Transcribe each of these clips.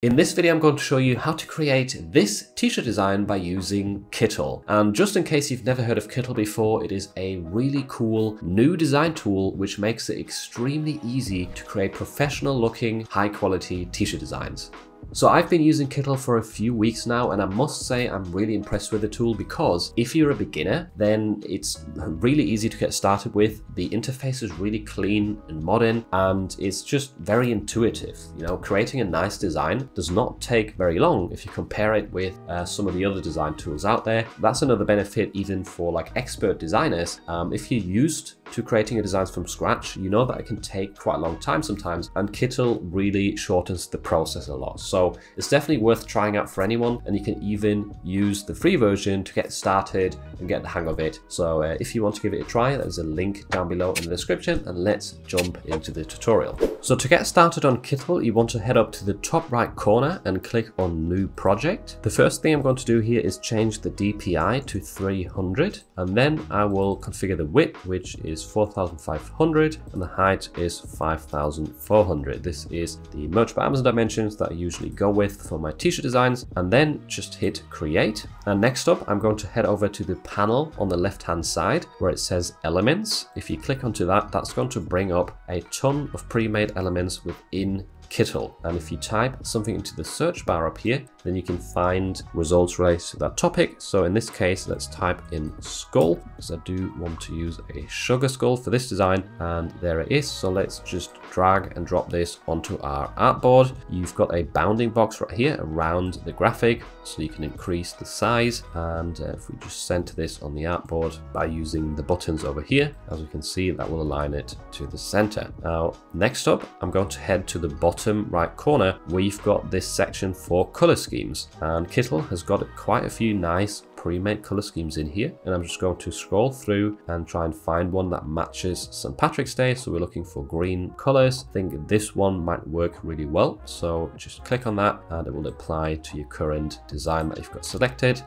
In this video, I'm going to show you how to create this t-shirt design by using Kittl. And just in case you've never heard of Kittl before, it is a really cool new design tool which makes it extremely easy to create professional looking, high quality t-shirt designs. So I've been using Kittl for a few weeks now and I must say I'm really impressed with the tool because if you're a beginner then it's really easy to get started with. The interface is really clean and modern and it's just very intuitive. You know, creating a nice design does not take very long if you compare it with uh, some of the other design tools out there. That's another benefit even for like expert designers. Um, if you're used to creating a design from scratch, you know that it can take quite a long time sometimes and Kittl really shortens the process a lot. So it's definitely worth trying out for anyone and you can even use the free version to get started and get the hang of it. So uh, if you want to give it a try, there's a link down below in the description and let's jump into the tutorial. So to get started on Kittl, you want to head up to the top right corner and click on new project. The first thing I'm going to do here is change the DPI to 300 and then I will configure the width which is 4500 and the height is 5400. This is the Merch by Amazon dimensions that I usually go with for my t-shirt designs and then just hit create. And next up, I'm going to head over to the panel on the left hand side where it says elements. If you click onto that, that's going to bring up a ton of pre-made elements within Kittl. And if you type something into the search bar up here, then you can find results related to that topic. So in this case, let's type in skull, because I do want to use a sugar skull for this design. And there it is. So let's just drag and drop this onto our artboard. You've got a bounding box right here around the graphic, so you can increase the size. And uh, if we just center this on the artboard by using the buttons over here, as we can see, that will align it to the center. Now, next up, I'm going to head to the bottom bottom right corner, we've got this section for color schemes. And Kittl has got quite a few nice pre-made color schemes in here. And I'm just going to scroll through and try and find one that matches St. Patrick's Day. So we're looking for green colors. I think this one might work really well. So just click on that and it will apply to your current design that you've got selected.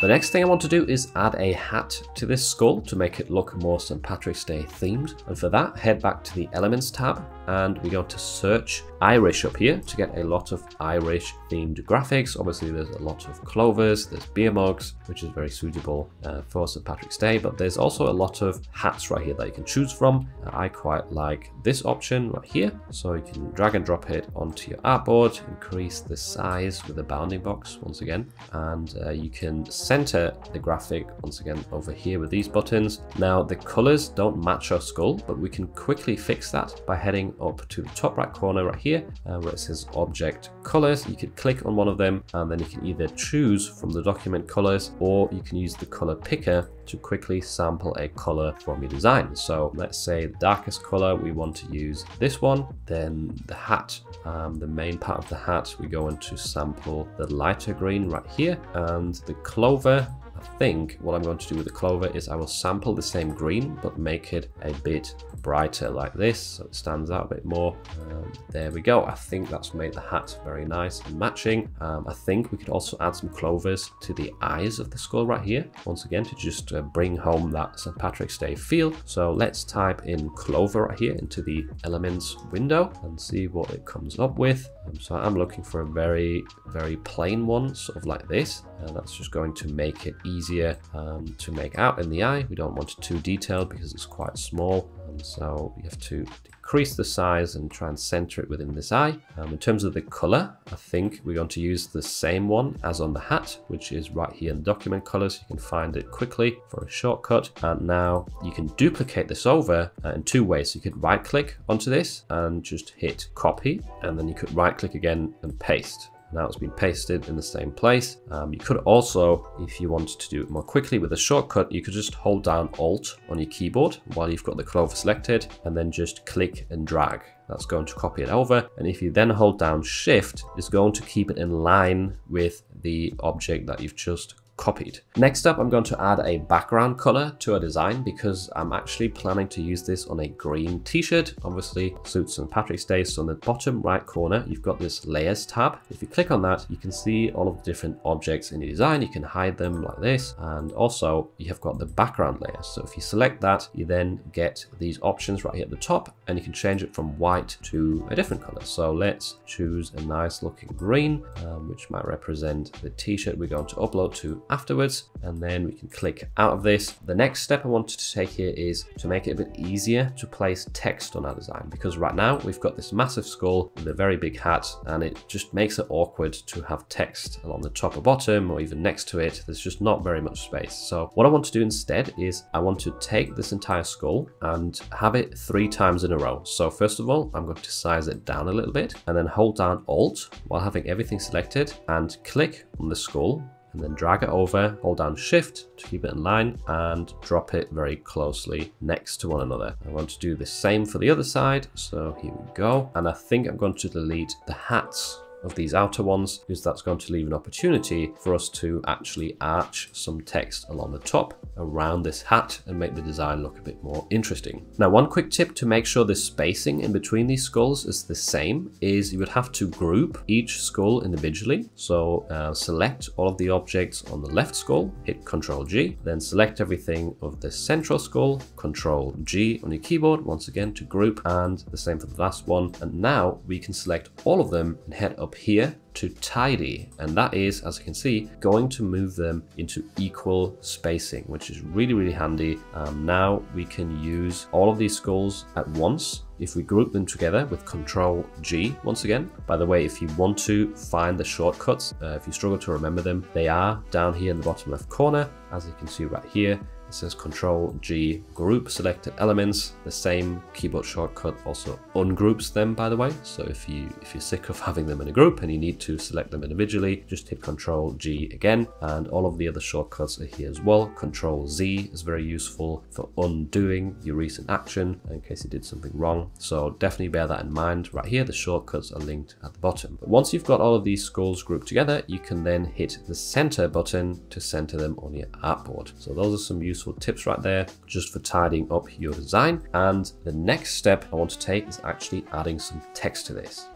The next thing I want to do is add a hat to this skull to make it look more St. Patrick's Day themed. And for that, head back to the Elements tab and we go to search Irish up here to get a lot of Irish themed graphics. Obviously there's a lot of clovers, there's beer mugs, which is very suitable uh, for St. Patrick's Day, but there's also a lot of hats right here that you can choose from. Uh, I quite like this option right here. So you can drag and drop it onto your artboard, increase the size with the bounding box once again, and uh, you can center the graphic once again over here with these buttons. Now the colors don't match our skull, but we can quickly fix that by heading up to the top right corner right here uh, where it says object colors. You could click on one of them and then you can either choose from the document colors or you can use the color picker to quickly sample a color from your design. So let's say the darkest color, we want to use this one. Then the hat, um, the main part of the hat, we go into sample the lighter green right here and the clover I think what I'm going to do with the clover is I will sample the same green but make it a bit brighter like this so it stands out a bit more. Um, there we go. I think that's made the hat very nice and matching. Um, I think we could also add some clovers to the eyes of the skull right here. Once again to just uh, bring home that St. Patrick's Day feel. So let's type in clover right here into the elements window and see what it comes up with. Um, so I'm looking for a very, very plain one, sort of like this. And that's just going to make it easier um, to make out in the eye. We don't want it too detailed because it's quite small. Um, so we have to decrease the size and try and center it within this eye. Um, in terms of the color, I think we're going to use the same one as on the hat, which is right here in document colors. You can find it quickly for a shortcut. And now you can duplicate this over uh, in two ways. So you could right click onto this and just hit copy, and then you could right click again and paste. Now it's been pasted in the same place. Um, you could also, if you wanted to do it more quickly with a shortcut, you could just hold down Alt on your keyboard while you've got the clover selected and then just click and drag. That's going to copy it over. And if you then hold down Shift, it's going to keep it in line with the object that you've just copied. Next up, I'm going to add a background color to our design because I'm actually planning to use this on a green t-shirt, obviously suits St. Patrick's Day. So in the bottom right corner, you've got this layers tab. If you click on that, you can see all of the different objects in your design. You can hide them like this. And also you have got the background layer. So if you select that, you then get these options right here at the top and you can change it from white to a different color. So let's choose a nice looking green, um, which might represent the t-shirt we're going to upload to afterwards. And then we can click out of this. The next step I wanted to take here is to make it a bit easier to place text on our design because right now we've got this massive skull with a very big hat and it just makes it awkward to have text along the top or bottom or even next to it. There's just not very much space. So what I want to do instead is I want to take this entire skull and have it three times in a row. So first of all, I'm going to size it down a little bit and then hold down Alt while having everything selected and click on the skull and then drag it over, hold down shift to keep it in line and drop it very closely next to one another. I want to do the same for the other side. So here we go. And I think I'm going to delete the hats of these outer ones because that's going to leave an opportunity for us to actually arch some text along the top around this hat and make the design look a bit more interesting. Now one quick tip to make sure the spacing in between these skulls is the same is you would have to group each skull individually. So uh, select all of the objects on the left skull, hit Ctrl G, then select everything of the central skull, Ctrl G on your keyboard once again to group and the same for the last one. And now we can select all of them and head up up here to tidy and that is as you can see going to move them into equal spacing which is really really handy um, now we can use all of these skulls at once if we group them together with Control G once again. By the way, if you want to find the shortcuts, uh, if you struggle to remember them, they are down here in the bottom left corner, as you can see right here. It says Control G group selected elements. The same keyboard shortcut also ungroups them by the way. So if you if you're sick of having them in a group and you need to select them individually, just hit Control G again. And all of the other shortcuts are here as well. Control Z is very useful for undoing your recent action in case you did something wrong. So definitely bear that in mind. Right here, the shortcuts are linked at the bottom. But once you've got all of these skulls grouped together, you can then hit the center button to center them on your artboard. So those are some useful useful tips right there just for tidying up your design. And the next step I want to take is actually adding some text to this.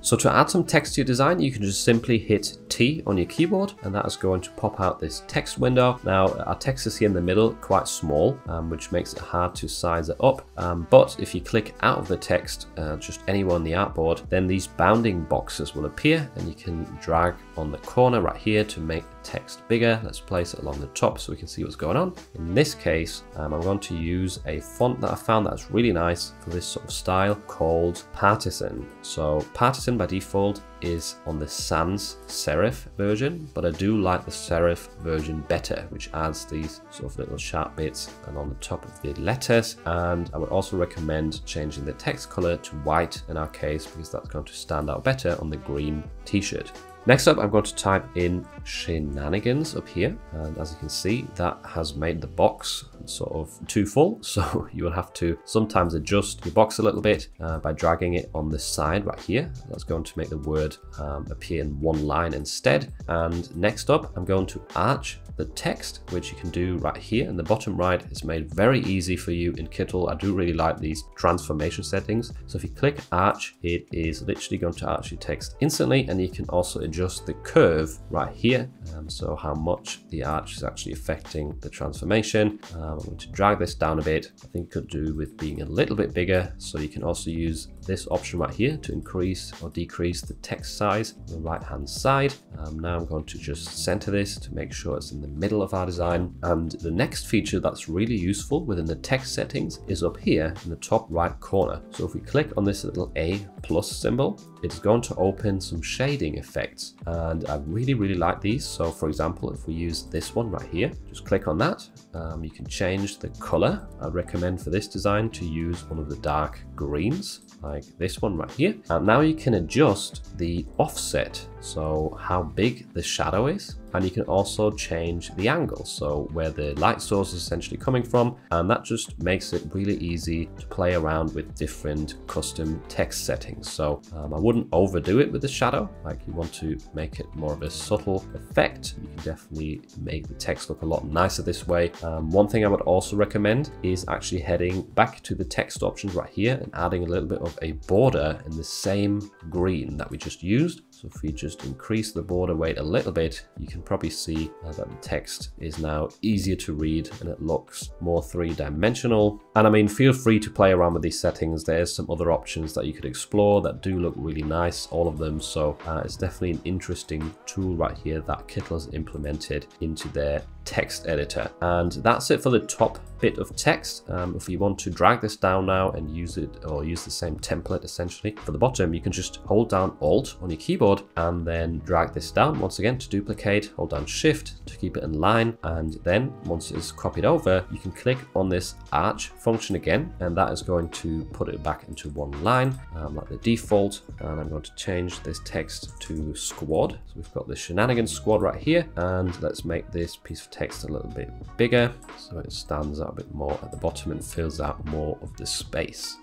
So to add some text to your design, you can just simply hit T on your keyboard and that is going to pop out this text window. Now our text is here in the middle, quite small, um, which makes it hard to size it up. Um, but if you click out of the text, uh, just anywhere on the artboard, then these bounding boxes will appear and you can drag on the corner right here to make text bigger. Let's place it along the top so we can see what's going on. In this case, um, I'm going to use a font that I found that's really nice for this sort of style called Partisan. So Partisan by default is on the sans serif version, but I do like the serif version better, which adds these sort of little sharp bits on the top of the letters. And I would also recommend changing the text color to white in our case, because that's going to stand out better on the green t-shirt. Next up, I'm going to type in shenanigans up here. And as you can see, that has made the box sort of too full. So you will have to sometimes adjust your box a little bit uh, by dragging it on the side right here. That's going to make the word um, appear in one line instead. And next up, I'm going to arch the text, which you can do right here in the bottom right. It's made very easy for you in Kittl. I do really like these transformation settings. So if you click arch, it is literally going to arch your text instantly. And you can also adjust the curve right here. Um, so how much the arch is actually affecting the transformation. Um, I'm going to drag this down a bit. I think it could do with being a little bit bigger. So you can also use this option right here to increase or decrease the text size on the right hand side. Um, now I'm going to just center this to make sure it's in the middle of our design. And the next feature that's really useful within the text settings is up here in the top right corner. So if we click on this little A plus symbol, it's going to open some shading effects. And I really, really like these. So for example, if we use this one right here, just click on that. Um, you can change the color. I recommend for this design to use one of the dark greens like this one right here. And now you can adjust the offset so how big the shadow is and you can also change the angle so where the light source is essentially coming from and that just makes it really easy to play around with different custom text settings. So um, I wouldn't overdo it with the shadow like you want to make it more of a subtle effect. You can definitely make the text look a lot nicer this way. Um, one thing I would also recommend is actually heading back to the text options right here and adding a little bit of a border in the same green that we just used so if we just increase the border weight a little bit, you can probably see uh, that the text is now easier to read and it looks more three-dimensional. And I mean, feel free to play around with these settings. There's some other options that you could explore that do look really nice, all of them. So uh, it's definitely an interesting tool right here that Kittl has implemented into their text editor. And that's it for the top bit of text. Um, if you want to drag this down now and use it or use the same template essentially for the bottom, you can just hold down Alt on your keyboard and then drag this down once again to duplicate, hold down Shift to keep it in line. And then once it's copied over, you can click on this arch function again, and that is going to put it back into one line um, like the default. And I'm going to change this text to squad. So we've got the shenanigans squad right here, and let's make this piece of text a little bit bigger so it stands out a bit more at the bottom and fills out more of the space.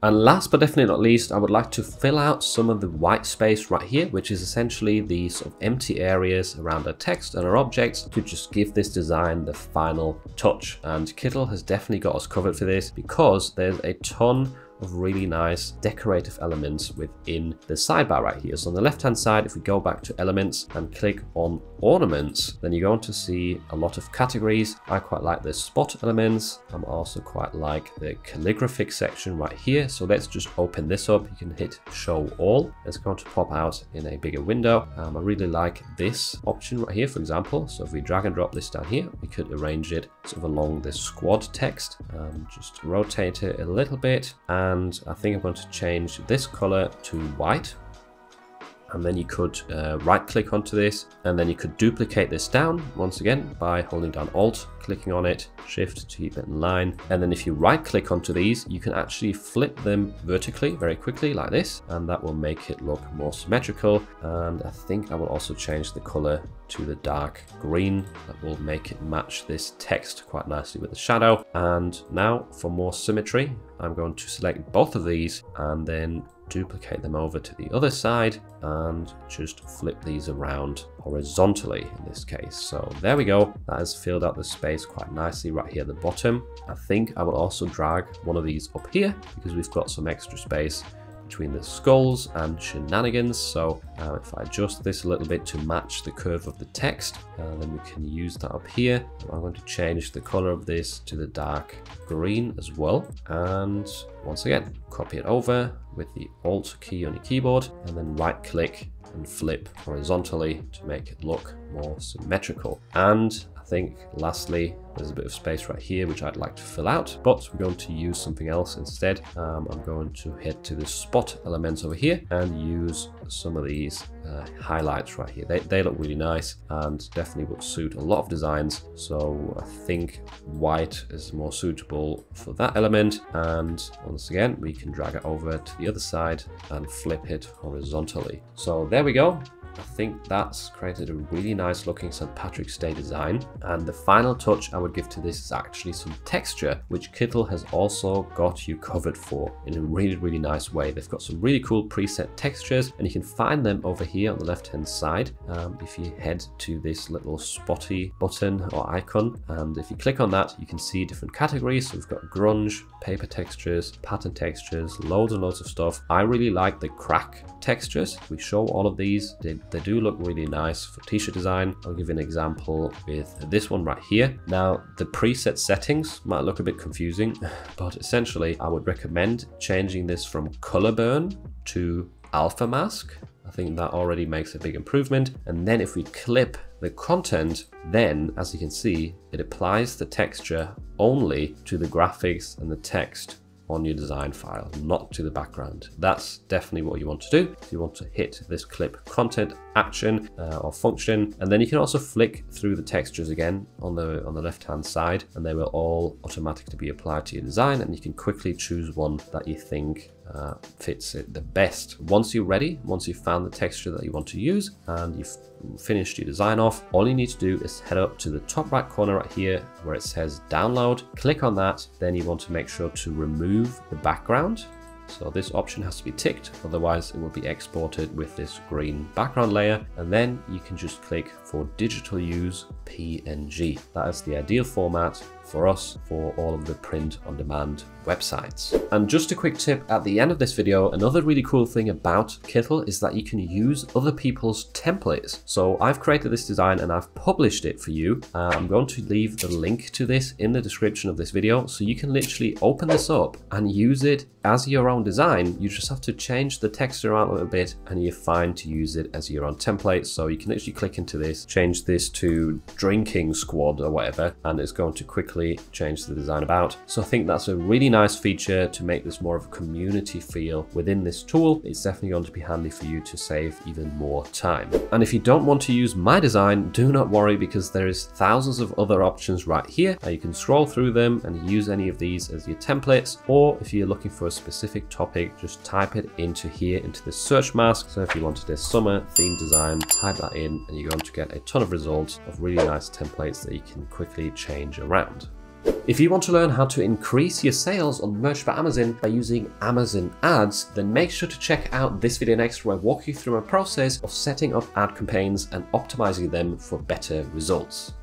And last but definitely not least, I would like to fill out some of the white space right here, which is essentially the sort of empty areas around our text and our objects to just give this design the final touch. And Kittl has definitely got us covered for this because there's a ton of really nice decorative elements within the sidebar right here. So on the left hand side, if we go back to elements and click on ornaments, then you're going to see a lot of categories. I quite like the spot elements. I'm also quite like the calligraphic section right here. So let's just open this up. You can hit show all. It's going to pop out in a bigger window. Um, I really like this option right here, for example. So if we drag and drop this down here, we could arrange it sort of along this squad text. Um, just rotate it a little bit. And I think I'm going to change this color to white and then you could uh, right click onto this and then you could duplicate this down once again by holding down alt clicking on it shift to keep it in line and then if you right click onto these you can actually flip them vertically very quickly like this and that will make it look more symmetrical and I think I will also change the color to the dark green. That will make it match this text quite nicely with the shadow. And now for more symmetry I'm going to select both of these and then duplicate them over to the other side and just flip these around horizontally in this case. So there we go. That has filled out the space quite nicely right here at the bottom. I think I will also drag one of these up here because we've got some extra space between the skulls and shenanigans. So uh, if I adjust this a little bit to match the curve of the text, uh, then we can use that up here. I'm going to change the color of this to the dark green as well. And once again, copy it over with the Alt key on your keyboard and then right click and flip horizontally to make it look more symmetrical. And think lastly, there's a bit of space right here, which I'd like to fill out, but we're going to use something else instead. Um, I'm going to head to the spot elements over here and use some of these uh, highlights right here. They, they look really nice and definitely would suit a lot of designs. So I think white is more suitable for that element. And once again, we can drag it over to the other side and flip it horizontally. So there we go. I think that's created a really nice looking St. Patrick's Day design. And the final touch I would give to this is actually some texture, which Kittl has also got you covered for in a really, really nice way. They've got some really cool preset textures and you can find them over here on the left hand side. Um, if you head to this little spotty button or icon, and if you click on that, you can see different categories. So we've got grunge, paper textures, pattern textures, loads and loads of stuff. I really like the crack textures. We show all of these. They, they do look really nice for t-shirt design. I'll give you an example with this one right here. Now, the preset settings might look a bit confusing, but essentially I would recommend changing this from color burn to alpha mask. I think that already makes a big improvement. And then if we clip the content, then as you can see, it applies the texture only to the graphics and the text on your design file, not to the background. That's definitely what you want to do. You want to hit this clip content action uh, or function, and then you can also flick through the textures again on the on the left hand side, and they will all automatically be applied to your design, and you can quickly choose one that you think uh, fits it the best. Once you're ready, once you've found the texture that you want to use and you've finished your design off, all you need to do is head up to the top right corner right here where it says download, click on that, then you want to make sure to remove the background so this option has to be ticked, otherwise it will be exported with this green background layer. And then you can just click for digital use PNG. That is the ideal format for us for all of the print on demand websites. And just a quick tip at the end of this video, another really cool thing about Kittl is that you can use other people's templates. So I've created this design and I've published it for you. Uh, I'm going to leave the link to this in the description of this video so you can literally open this up and use it as your own design. You just have to change the text around a little bit and you're fine to use it as your own template. So you can literally click into this, change this to drinking squad or whatever, and it's going to quickly change the design about. So I think that's a really nice feature to make this more of a community feel within this tool. It's definitely going to be handy for you to save even more time. And if you don't want to use my design, do not worry because there is thousands of other options right here. You can scroll through them and use any of these as your templates, or if you're looking for a specific topic, just type it into here, into the search mask. So if you wanted a summer theme design, type that in and you're going to get a ton of results of really nice templates that you can quickly change around. If you want to learn how to increase your sales on Merch for Amazon by using Amazon ads, then make sure to check out this video next where I walk you through a process of setting up ad campaigns and optimizing them for better results.